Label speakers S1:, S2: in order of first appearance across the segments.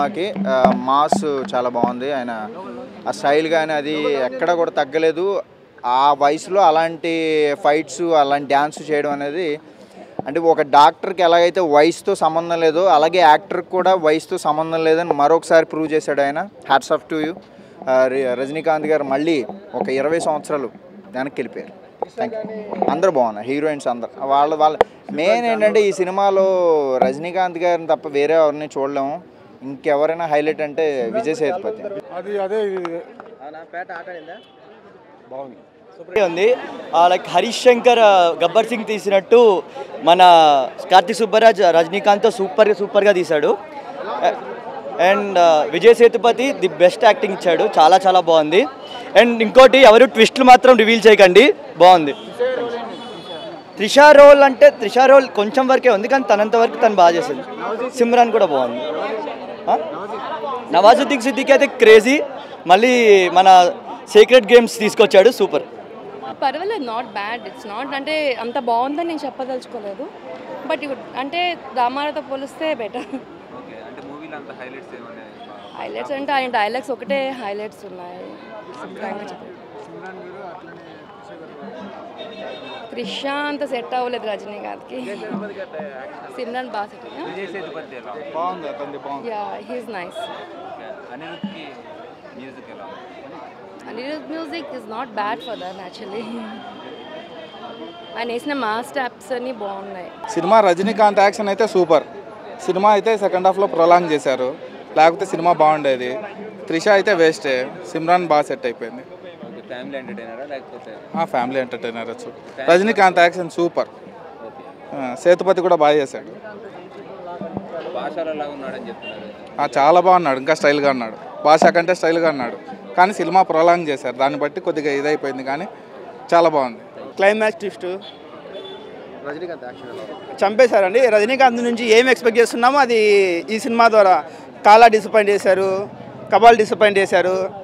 S1: సినిమాకి మాస్ చాలా బాగుంది. ఆయన ఆ స్టైల్ కానీ అది ఎక్కడ కూడా తగ్గలేదు. ఆ వయసులో అలాంటి ఫైట్స్ అలాంటి డ్యాన్స్ చేయడం అనేది అంటే ఒక డాక్టర్కి ఎలాగైతే వయసుతో సంబంధం లేదో అలాగే యాక్టర్కి కూడా వయసుతో సంబంధం లేదని మరొకసారి ప్రూవ్ చేశాడు ఆయన. Hats off to you Rajinikanth garu మళ్ళీ ఒక ఇరవై సంవత్సరాలు వెనక్కి వెళ్ళిపోయారు. థ్యాంక్ యూ అందరూ బాగున్నారు. హీరోయిన్స్ అందరు. వాళ్ళ వాళ్ళ మెయిన్ ఏంటంటే ఈ సినిమాలో రజనీకాంత్ గారిని తప్ప వేరే ఎవరిని చూడలేము. ఇంకెవరైనా హైలైట్ అంటే విజయ్ సేతుపతి.
S2: అది అదే
S3: ఉంది. లైక్ హరీష్ శంకర్ ఆ, గబ్బర్ సింగ్ తీసినట్టు మన కార్తీక్ సుబ్బరాజ్ రజనీకాంత్ సూపర్ సూపర్గా తీశాడు. And Vijay Sethupathi the best acting ఇచ్చాడు. చాలా చాలా బాగుంది. అండ్ ఇంకోటి ఎవరు ట్విస్ట్లు మాత్రం రివీల్ చేయకండి. బాగుంది. త్రిషా రోల్ అంటే త్రిషా రోల్ కొంచెం వరకే ఉంది కానీ తనంత వరకు తను బాగా చేసింది. సిమ్రాన్ కూడా బాగుంది? నవాజుద్దీన్ సిద్దికి అయితే క్రేజీ. మళ్ళీ మన సీక్రెట్ గేమ్స్ తీసుకొచ్చాడు. సూపర్.
S4: పర్వాలేదు నాట్ బ్యాడ్ ఇట్స్ నాట్ అంటే అంత బాగుందని నేను చెప్పదలుచుకోలేదు. బట్ అంటే రామారావుతో పోలిస్తే బెటర్ హైలైట్స్ అంటే ఆయన డైలాగ్స్ ఒకటే హైలైట్స్ ఉన్నాయి. అంత సెట్ అవ్వలేదు రజనీకాంత్కి సిమ్రాన్ బాగా సెట్
S2: బాగుంది అతనిది బాగుంది.
S4: Yeah he's nice Anirudh music is not bad for that actually ఆయన వేసిన మాస్ స్టెప్స్ అన్ని బాగున్నాయి.
S2: సినిమా రజనీకాంత్ యాక్షన్ అయితే సూపర్. సినిమా అయితే సెకండ్ హాఫ్లో ప్రొలాంగ్ చేశారు. లేకపోతే సినిమా బాగుండేది. త్రిష అయితే వేస్టే సిమ్రాన్ బాగా సెట్ అయిపోయింది.
S5: ఫ్యామిలీ ఎంటర్టైనరా లేకపోతే?
S2: ఆ ఫ్యామిలీ ఎంటర్టైనర్ వచ్చు రజనీకాంత్ యాక్షన్ సూపర్. ఆ, సేతుపతి కూడా బాగా చేశాడు. చాలా బాగున్నాడు. ఇంకా స్టైల్గా ఉన్నాడు. భాష కంటే స్టైల్గా ఉన్నాడు. కానీ సినిమా ప్రొలాంగ్ చేశారు. దాన్ని బట్టి కొద్దిగా ఇదైపోయింది కానీ చాలా బాగుంది.
S6: Climax twist చంపేశారండి. రజనీకాంత్ నుంచి ఏం ఎక్స్పెక్ట్ చేస్తున్నామో అది ఈ సినిమా ద్వారా. కాలా డిసప్పాయింట్ చేశారు. కబాల్ డిసప్పాయింట్ చేశారు.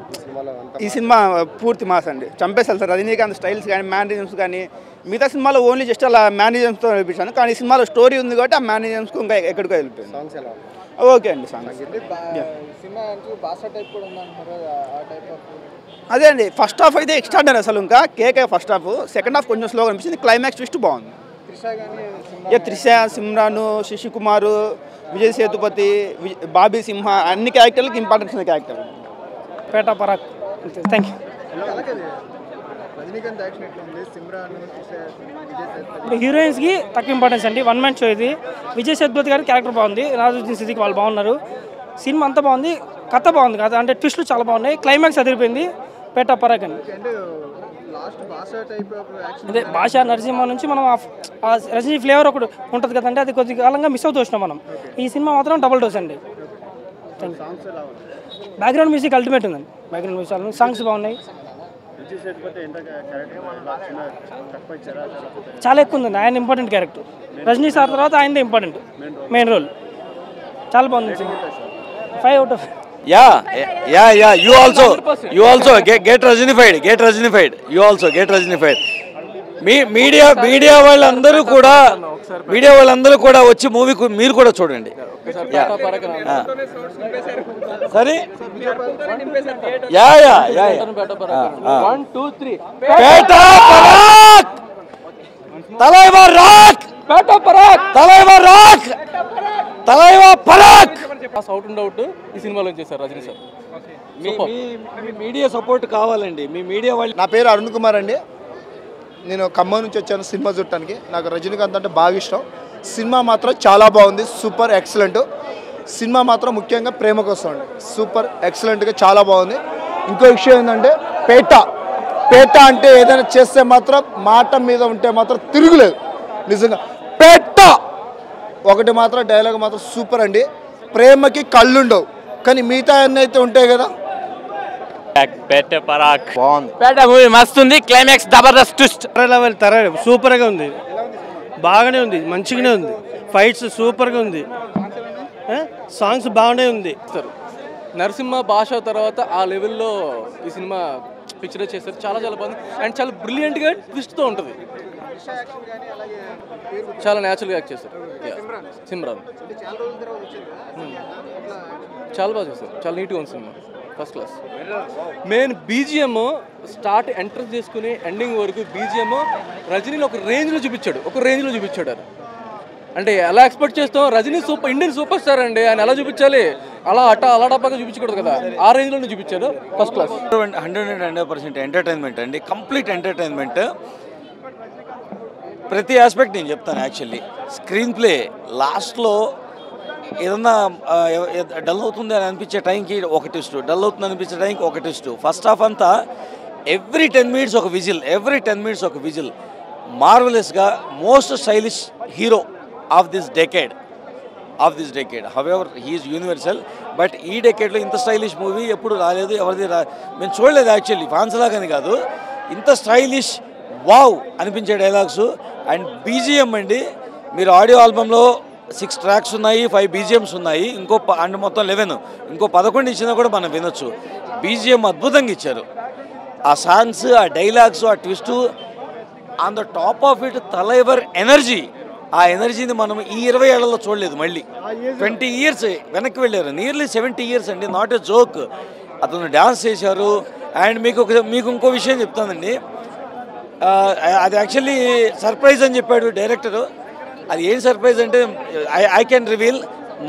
S6: ఈ సినిమా పూర్తి మాస్ అండి. చంపేశారు సార్. రజనీకాంత్ స్టైల్స్ కానీ మ్యానరిజమ్స్ కానీ. మిగతా సినిమాలో ఓన్లీ జస్ట్ అలా మ్యానరిజమ్స్తో వెళ్ళిపించాను కానీ ఈ సినిమాలో స్టోరీ ఉంది కాబట్టి ఆ మ్యానరిజమ్స్కి ఇంకా ఎక్కడికో వెళ్ళిపోయింది ఓకే అండి సాంగ్స్ అదే అండి ఫస్ట్ హాఫ్ అయితే ఎక్స్ట్రాడనరీ అసలు ఇంకా. కేకే ఫస్ట్ హాఫ్ సెకండ్ హాఫ్ కొంచెం స్లోగా అనిపించింది. క్లైమాక్స్ ట్విస్ట్ బాగుంది. ఇక త్రిష సిమ్రాను శశికుమారు విజయ్ సేతుపతి విజయ్- బాబీ సింహ అన్ని క్యారెక్టర్లకు ఇంపార్టెన్స్ ఉంది character
S7: Petta Parag thank you ఇప్పుడు హీరోయిన్స్కి తక్కువ ఇంపార్టెన్స్ అండి. వన్ మ్యాన్ షో ఇది. విజయ్ సేతుపతి గారి క్యారెక్టర్ బాగుంది. రాజుద్దీన్ సిద్దికి వాళ్ళు బాగున్నారు. సినిమా అంతా బాగుంది. కథ బాగుంది. కథ అంటే ట్విస్ట్లు చాలా బాగున్నాయి. క్లైమాక్స్ అదిరిపోయింది. పేట పరాక్ అండి అదే భాష నరసింహ నుంచి మనం రజనీ ఫ్లేవర్ ఒకటి ఉంటుంది కదండి. అది కొద్ది కాలంగా మిస్ అవుతూ వచ్చినాం మనం ఈ సినిమా మాత్రం డబుల్ డోస్ అండి. బ్యాక్గ్రౌండ్ మ్యూజిక్ అల్టిమేట్ ఉందండి. బ్యాక్గ్రౌండ్ మ్యూజిక్ సాంగ్స్ బాగున్నాయి. చాలా ఎక్కువ ఉందండి ఆయన ఇంపార్టెంట్ క్యారెక్టర్ రజనీ సార్ తర్వాత ఆయనదే ఇంపార్టెంట్ మెయిన్ రోల్ చాలా బాగుంది five out of
S8: yeah yeah yeah you also you also get Rajinified get Rajinified you also get Rajinified. Me media media వాళ్ళందరూ కూడా మీడియా వాళ్ళందరూ కూడా వచ్చి మూవీ మీరు కూడా చూడండి. సరే? Yeah yeah rock!
S9: Out and out ఈ సినిమాలో చేశారు రజనీ సార్.
S8: మీడియా సపోర్ట్ కావాలండి. మీ మీడియా వాళ్ళు
S10: నా పేరు అరుణ్ కుమార్ అండి. నేను ఖమ్మం నుంచి వచ్చాను సినిమా చూడటానికి. నాకు రజనీకాంత్ అంటే బాగా ఇష్టం. సినిమా మాత్రం చాలా బాగుంది. Super excellent. సినిమా మాత్రం ముఖ్యంగా ప్రేమ కోసం అండి. సూపర్ ఎక్సలెంట్గా చాలా బాగుంది. ఇంకో విషయం ఏంటంటే పేట. పేట అంటే ఏదైనా చేస్తే మాత్రం మాట మీద ఉంటే మాత్రం తిరుగులేదు. నిజంగా పేట ఒకటి మాత్రం డైలాగ్ మాత్రం సూపర్ అండి. ప్రేమకి కళ్ళుండవు. కానీ మిగతా అన్నీ అయితే ఉంటాయి కదా.
S11: పరాక్ పేట మూవీ మస్తు ఉంది. క్లైమాక్స్ జబర్దస్త్ ట్విస్ట్
S7: లెవెల్ తర సూపర్గా ఉంది. బాగానే ఉంది మంచిగానే ఉంది. ఫైట్స్ సూపర్గా ఉంది. సాంగ్స్ బాగానే ఉంది.
S9: నరసింహ భాష తర్వాత ఆ లెవెల్లో ఈ సినిమా పిక్చరైజ్ చేశారు చాలా చాలా బాగుంది. అండ్ చాలా బ్రిలియంట్గా ట్విస్ట్తో ఉంటుంది. చాలా న్యాచురల్గా యాక్ట్ చేశారు. Yeah. సిమ్రాన్. Hmm. చాలా బాగా చేశారు. చాలా నీట్గా ఉంది cinema. First class main BGM start enter చేసుకుని ఎండింగ్ వరకు బీజిఎం రజనీని ఒక రేంజ్లో చూపించాడు. ఒక రేంజ్లో చూపించాడు అంటే ఎలా ఎక్స్పెక్ట్ చేస్తాం? Rajini super Indian super star అండి. ఆయన ఎలా చూపించాలి? అలా అట్ట అలా డబ్బాగా చూపించకూడదు కదా. ఆ రేంజ్లోనే చూపించాడు first class
S8: hundred and hundred percent entertainment అండి. కంప్లీట్ ఎంటర్టైన్మెంట్ ప్రతి ఆస్పెక్ట్ నేను చెప్తాను యాక్చువల్లీ స్క్రీన్ ప్లే లాస్ట్లో ఏదన్నా డల్ అవుతుంది అని అనిపించే టైంకి ఒక టెస్ట్ డల్ అవుతుంది అనిపించే టైంకి ఒక టెస్ట్ ఫస్ట్ హాఫ్ అంతా ఎవ్రీ టెన్ మినిట్స్ ఒక విజిల్ ఎవ్రీ టెన్ మినిట్స్ ఒక whistle మార్వలెస్గా most stylish hero of this decade of this decade however he's universal but ఈ డెకేడ్లో ఇంత స్టైలిష్ మూవీ ఎప్పుడు రాలేదు ఎవరిది రా మేము చూడలేదు యాక్చువల్లీ ఫ్యాన్స్ లాగానే కాదు. ఇంత స్టైలిష్ వావ్ అనిపించే డైలాగ్స్ అండ్ బీజిఎం అండి మీరు ఆడియో ఆల్బంలో సిక్స్ ట్రాక్స్ ఉన్నాయి ఫైవ్ బీజిఎమ్స్ ఉన్నాయి ఇంకో అండ్ మొత్తం లెవెన్ ఇంకో పదకొండు ఇచ్చినా కూడా మనం వినొచ్చు. బీజిఎం అద్భుతంగా ఇచ్చారు. ఆ సాంగ్స్ ఆ డైలాగ్స్ ఆ twist on the top of it Thalaivar energy. ఆ ఎనర్జీని మనం ఈ ఇరవై ఏళ్ళలో చూడలేదు మళ్ళీ. ట్వంటీ ఇయర్స్ వెనక్కి వెళ్ళారు. నియర్లీ సెవెంటీ ఇయర్స్ అండి. Not a joke. అతను డ్యాన్స్ చేశారు. అండ్ మీకు ఒక మీకు ఇంకో విషయం చెప్తానండి. అది యాక్చువల్లీ సర్ప్రైజ్ అని చెప్పాడు డైరెక్టర్. అది ఏం సర్ప్రైజ్ అంటే I I can reveal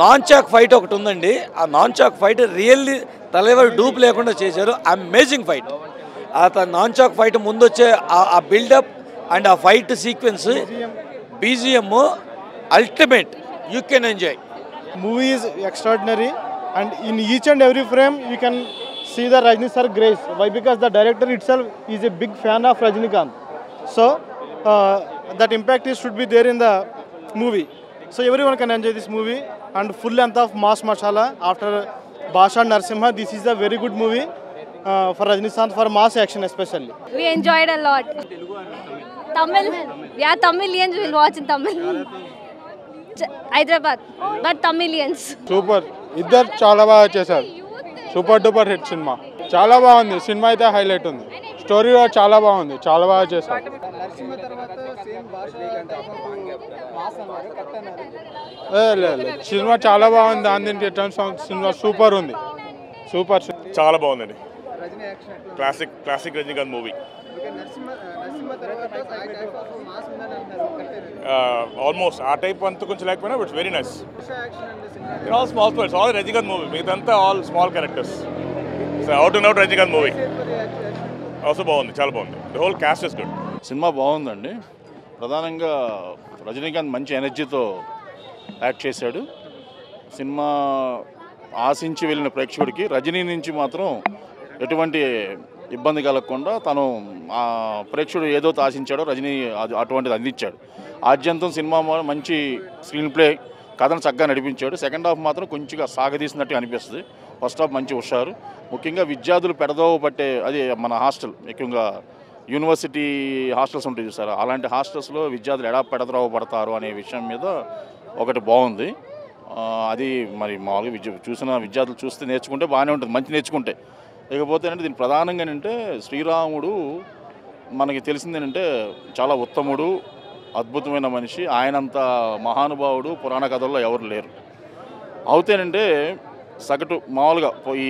S8: nunchuck fight ఒకటి ఉందండి. ఆ నాన్ చాక్ ఫైట్ రియల్లీ తలవారు డూప్ లేకుండా చేశారు. అమేజింగ్ ఫైట్ ఆ నాన్ చాక్ ఫైట్ ముందు వచ్చే ఆ బిల్డప్ అండ్ ఆ fight sequence BGM ultimate you can enjoy
S12: movies extraordinary and in each and every frame you can see the Rajini sir grace why because the director itself is a big fan of Rajinikanth so that impact is should be there in the movie so everyone can enjoy this movie and full length of mass masala after Baasha Narasimha this is the very good movie for
S13: Rajinikanth for mass action especially enjoyed a lot Tamil yeah Tamilians will watch Tamil Hyderabad Tamilians
S14: super ఇద్దరు చాలా బాగా చేశారు. Super duper hit cinema చాలా బాగుంది. Cinema అయితే highlight ఉంది. Story చాలా బాగుంది చాలా బాగా చేశారు. లేదు. సినిమా చాలా బాగుంది దాని దీనికి ఆఫ్ సినిమా సూపర్ ఉంది. సూపర్
S15: చాలా బాగుందండి. Classic classic Rajinikanth movie. Almost ఆ టైప్ అంతా కొంచెం లేకపోయినా but very nice. All small all Rajinikanth movie. మిగతా all small characters so out and out Rajinikanth movie. Also బాగుంది చాలా బాగుంది. The whole cast is good
S16: cinema బాగుందండి. ప్రధానంగా రజనీకాంత్ మంచి ఎనర్జీతో యాక్ట్ చేశాడు. సినిమా ఆశించి వెళ్ళిన ప్రేక్షకుడికి రజనీ నుంచి మాత్రం ఎటువంటి ఇబ్బంది కలగకుండా తను ఆ ప్రేక్షకుడు ఏదో ఆశించాడో రజనీ అది అటువంటిది అందించాడు. ఆద్యంతం సినిమా మా- మంచి స్క్రీన్ ప్లే కథను చక్కగా నడిపించాడు. సెకండ్ హాఫ్ మాత్రం కొంచెంగా సాగదీసినట్టు అనిపిస్తుంది. ఫస్ట్ హాఫ్ మంచి హుషారు. ముఖ్యంగా విద్యార్థులు పెడదోవ పట్టే అది మన హాస్టల్ ముఖ్యంగా యూనివర్సిటీ హాస్టల్స్ ఉంటాయి సార్ అలాంటి హాస్టల్స్లో విద్యార్థులు ఎడా పెడద్రోవ పడతారు అనే విషయం మీద ఒకటి బాగుంది. అది మరి మామూలుగా విద్య చూసిన విద్యార్థులు చూస్తే నేర్చుకుంటే బాగానే ఉంటుంది మంచి నేర్చుకుంటే. ఇకపోతే అంటే దీని ప్రధానంగా ఏంటంటే శ్రీరాముడు మనకి తెలిసింది ఏంటంటే చాలా ఉత్తముడు అద్భుతమైన మనిషి ఆయనంత మహానుభావుడు పురాణ కథల్లో ఎవరు లేరు. అవుతేనంటే సగటు మామూలుగా ఈ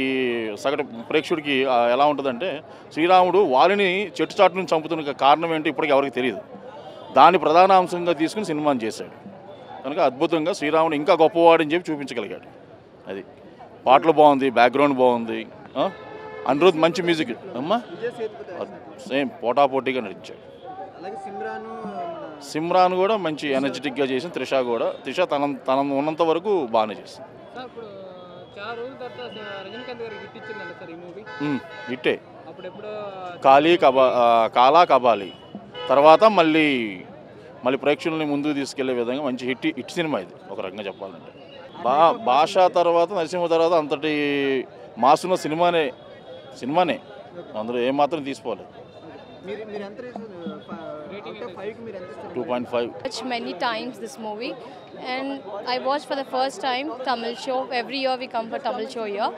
S16: సగటు ప్రేక్షకుడికి ఎలా ఉంటుందంటే శ్రీరాముడు వారిని చెట్టు చాటు నుంచి చంపుతున్న కారణం ఏంటి ఇప్పటికి ఎవరికి తెలియదు. దాన్ని ప్రధాన అంశంగా తీసుకుని సినిమాని చేశాడు. కనుక అద్భుతంగా శ్రీరాముడు ఇంకా గొప్పవాడని చెప్పి చూపించగలిగాడు. అది పాటలు బాగుంది బ్యాక్గ్రౌండ్ బాగుంది ఆ? అనిరుద్ మంచి మ్యూజిక్ అమ్మా? సేమ్ పోటాపోటీగా నడిచాడు సిమ్రాన్ కూడా మంచి ఎనర్జెటిక్గా చేసింది త్రిష కూడా. త్రిష తన తన ఉన్నంత వరకు బాగానే చేసింది.
S9: ఎప్పుడో
S16: కాళీ కబా కాలా కబాలి. తర్వాత మళ్ళీ మళ్ళీ ప్రేక్షకుల్ని ముందుకు తీసుకెళ్ళే విధంగా మంచి హిట్ హిట్ సినిమా ఇది ఒక రకంగా చెప్పాలంటే. బా భాష తర్వాత నరసింహ తర్వాత అంతటి మాసున్న సినిమానే సినిమానే. అందులో ఏమాత్రం తీసుకోలేదు. 2.5. I
S13: watched many times this movie and I watched for the first time Tamil show. Every year we come for Tamil show here.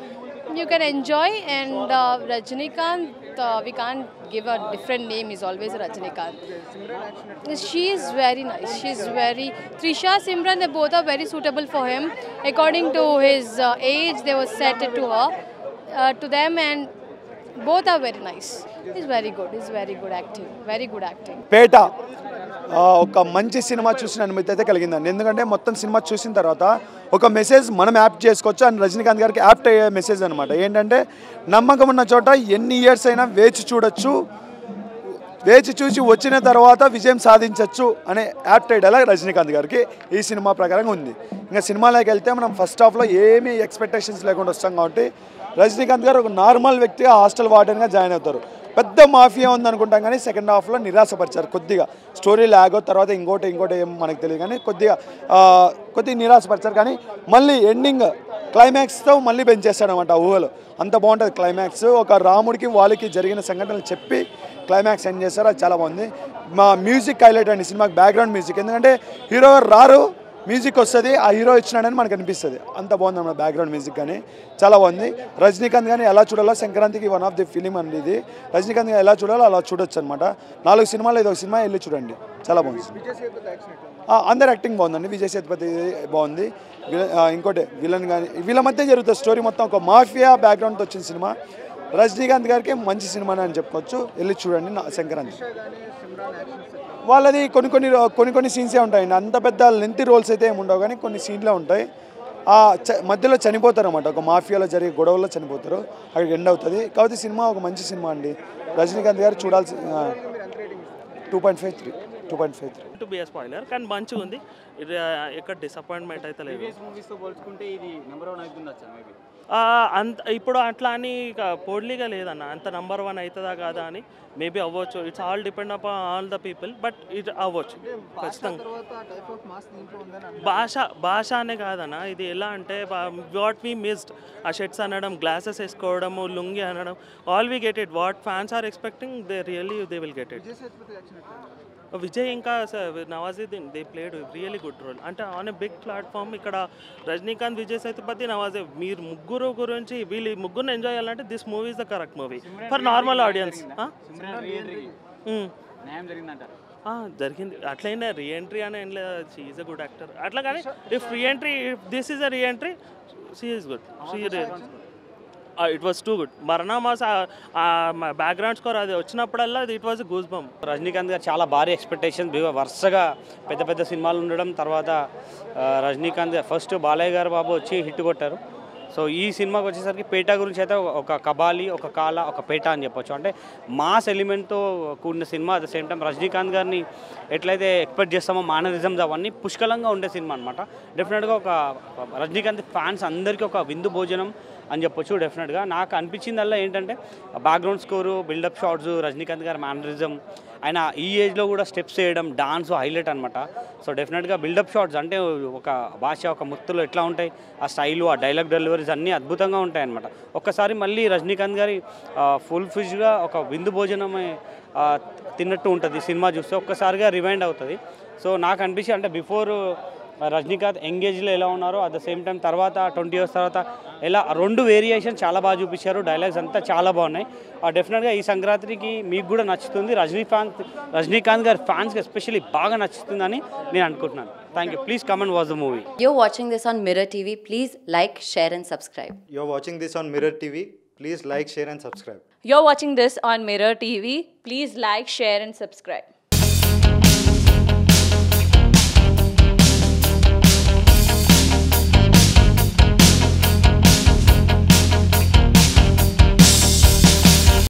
S13: You can enjoy and uh, Rajnikant,
S17: uh, we can't give a different name, is always Rajnikant. She is very nice. She is very... Trisha, Simran, they both are very suitable for him. According to his uh, age, they were set to her, uh, to them and both are very nice He's very good He's very good acting very good acting
S18: Petta ఒక మంచి cinema చూసిన అనుమతి అయితే కలిగిందండి. ఎందుకంటే మొత్తం cinema చూసిన తర్వాత ఒక మెసేజ్ మనం యాప్ట్ చేసుకోవచ్చు అండ్ రజనీకాంత్ గారికి యాప్ట్ అయ్యే మెసేజ్ అనమాట ఏంటంటే నమ్మకం ఉన్న చోట ఎన్ని ఇయర్స్ అయినా వేచి చూడొచ్చు. వేచి చూసి వచ్చిన తర్వాత విజయం సాధించవచ్చు అనే యాప్ట్ అయ్యేలా రజనీకాంత్ గారికి ఈ సినిమా ప్రకారంగా ఉంది. ఇంకా సినిమాలోకి వెళ్తే మనం ఫస్ట్ హాఫ్లో ఏమీ ఎక్స్పెక్టేషన్స్ లేకుండా వస్తాం కాబట్టి రజనీకాంత్ గారు ఒక నార్మల్ వ్యక్తిగా హాస్టల్ వార్డెన్గా జాయిన్ అవుతారు. పెద్ద మాఫియా ఉందనుకుంటాం కానీ సెకండ్ హాఫ్లో నిరాశపరిచారు కొద్దిగా. స్టోరీ లాగో తర్వాత ఇంకోటి ఇంకోటి ఏం మనకు తెలియదు కానీ కొద్దిగా కొద్దిగా నిరాశపరిచారు కానీ మళ్ళీ ఎండింగ్ క్లైమాక్స్తో మళ్ళీ పెంచేస్తాడనమాట ఊహలు. అంత బాగుంటుంది క్లైమాక్స్ ఒక రాముడికి వాళ్ళకి జరిగిన సంఘటనలు చెప్పి క్లైమాక్స్ ఎండ్ చేస్తారు అది చాలా బాగుంది. మా మ్యూజిక్ హైలైట్ అండి సినిమాకి బ్యాక్గ్రౌండ్ మ్యూజిక్ ఎందుకంటే హీరో రారు మ్యూజిక్ వస్తుంది ఆ హీరో ఇచ్చినాడని మనకు అనిపిస్తుంది. అంత బాగుంది అన్నమాట బ్యాక్గ్రౌండ్ మ్యూజిక్ కానీ. చాలా బాగుంది. రజనీకాంత్ కానీ ఎలా చూడాలో సంక్రాంతికి వన్ ఆఫ్ ది ఫిలిం అండి ఇది. రజనీకాంత్ ఎలా చూడాలో అలా చూడొచ్చు అనమాట నాలుగు సినిమాలు ఇది ఒక సినిమా వెళ్ళి చూడండి. చాలా బాగుంది. అందరు యాక్టింగ్ బాగుందండి. విజయ్ సేతుపతి బాగుంది. ఇంకోటి విలన్ కానీ వీళ్ళ మధ్య జరుగుతుంది స్టోరీ మొత్తం ఒక మాఫియా బ్యాక్గ్రౌండ్తో వచ్చిన సినిమా. రజనీకాంత్ గారికి మంచి సినిమానే అని చెప్పుకోవచ్చు వెళ్ళి చూడండి నా సంక్రాంతి వాళ్ళది కొన్ని కొన్ని కొన్ని కొన్ని సీన్సే ఉంటాయండి. అంత పెద్ద లెంత్ రోల్స్ అయితే ఏమి ఉండవు కానీ కొన్ని సీన్లే ఉంటాయి. ఆ చ- మధ్యలో చనిపోతారు అనమాట ఒక మాఫియాలో జరిగే గొడవల్లో చనిపోతారు. అక్కడికి ఎండ్ అవుతుంది. కాబట్టి సినిమా ఒక మంచి సినిమా అండి. రజనీకాంత్ గారు చూడాల్సి two point five three two point five three
S19: to be spoiler కానీ మంచిగా ఉంది. ఎక్కడ డిసప్పాయింట్మెంట్ అయితే లేదు.
S20: మూవీస్తో పోల్చుకుంటే ఇది నెంబర్ వన్
S19: ఆ, అంత ఇప్పుడు అట్లా అని ఇక పోడ్లీగా లేదన్న. అంత నంబర్ వన్ అవుతుందా కాదా అని మేబీ అవ్వచ్చు. It's all depend up all the people but ఇది అవ్వచ్చు. ఖచ్చితంగా. భాష భాష అనే కాదన్న. ఇది ఎలా అంటే వాట్ వీ మిస్డ్ ఆ షర్ట్స్ అనడం గ్లాసెస్ వేసుకోవడము లుంగి అనడం all we get it what fans are expecting they really they will get it Vijay ఇంకా Nawazuddin they played really good role అంటే ఆన్ ఎ బిగ్ ప్లాట్ఫామ్ ఇక్కడ రజనీకాంత్ విజయ్ సేతుపతి నవాజే మీరు ముగ్గురు గురించి వీళ్ళు ముగ్గురు ఎంజాయ్ చేయాలంటే this movie is the correct movie for normal audience జరిగింది? అట్లయినా రీఎంట్రీ అని ఏం లేదు. షీఈ్ అ గుడ్ యాక్టర్ అట్లా కానీ if reentry this is a reentry she is good she it was too good మరణమాస్ background score అది వచ్చినప్పుడల్లా it was goose bump
S20: Rajinikanth garu చాలా భారీ ఎక్స్పెక్టేషన్ వరుసగా పెద్ద పెద్ద సినిమాలు ఉండడం తర్వాత రజనీకాంత్ ఫస్ట్ బాలయ్య గారు బాబు వచ్చి హిట్ కొట్టారు. సో ఈ సినిమాకి వచ్చేసరికి పేట గురించి అయితే ఒక- ఒక కబాలి ఒక కాల ఒక పేట అని చెప్పొచ్చు. అంటే మాస్ ఎలిమెంట్తో కూడిన cinema at the same time Rajinikanth గారిని ఎట్లయితే ఎక్స్పెక్ట్ చేస్తామో మానరిజమ్స్ అవన్నీ పుష్కలంగా ఉండే సినిమా అనమాట డెఫినెట్గా ఒక రజనీకాంత్ ఫ్యాన్స్ అందరికీ ఒక విందు భోజనం అని చెప్పొచ్చు డెఫినెట్గా నాకు అనిపించిందల్లా ఏంటంటే background score buildup shots Rajinikanth గారి మేనరిజం ఆయన ఈ ఏజ్లో కూడా స్టెప్స్ వేయడం డాన్స్ హైలైట్ అనమాట సో డెఫినెట్గా బిల్డప్ షాట్స్ అంటే ఒక భాష ఒక ముత్తులు ఎట్లా ఉంటాయి ఆ స్టైలు ఆ డైలాగ్ డెలివరీస్ అన్నీ అద్భుతంగా ఉంటాయి అనమాట ఒక్కసారి మళ్ళీ రజనీకాంత్ గారి ఫుల్ ఫిజ్గా ఒక విందు భోజనమే తిన్నట్టు ఉంటుంది సినిమా చూస్తే ఒక్కసారిగా రివైండ్ అవుతుంది. సో నాకు అనిపించి అంటే బిఫోర్ రజనీకాంత్ ఎంగేజ్లో ఎలా ఉన్నారో అట్ ద సేమ్ టైం తర్వాత ట్వంటీ ఇయర్స్ తర్వాత ఎలా రెండు వేరియేషన్ చాలా బాగా చూపించారు. డైలాగ్స్ అంతా చాలా బాగున్నాయి. ఆ డెఫినెట్గా ఈ సంక్రాంతికి మీకు కూడా నచ్చుతుంది. రజనీ ఫ్యాన్స్ రజనీకాంత్ గారి ఫ్యాన్స్కి ఎస్పెషల్లీ బాగా నచ్చుతుందని నేను అనుకుంటున్నాను. Thank you please comment was the movie
S21: you watching this on Mirror TV please like share and subscribe
S22: you watching this on Mirror TV please like share and subscribe
S23: you watching this on Mirror TV please like share and subscribe